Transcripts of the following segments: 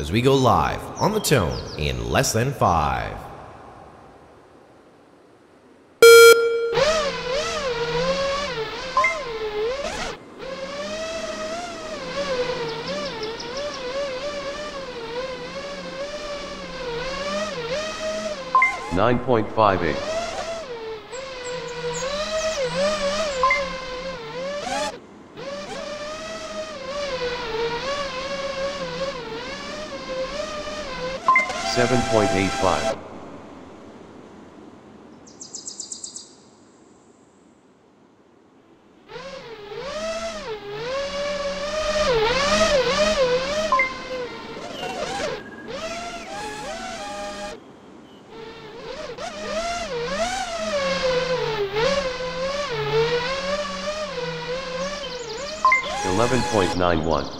as we go live on the tone in less than five. Nine point five eight. Seven point eight five. Eleven point nine one.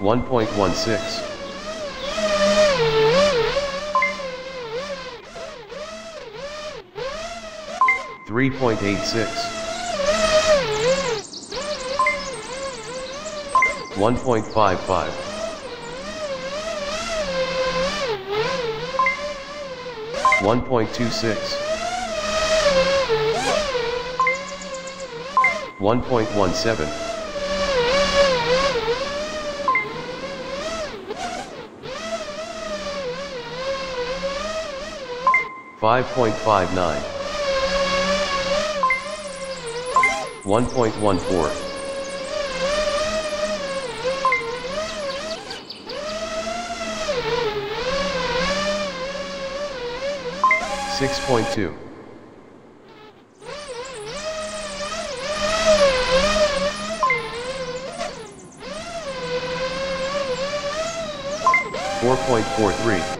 One point one six. Three point eight six. One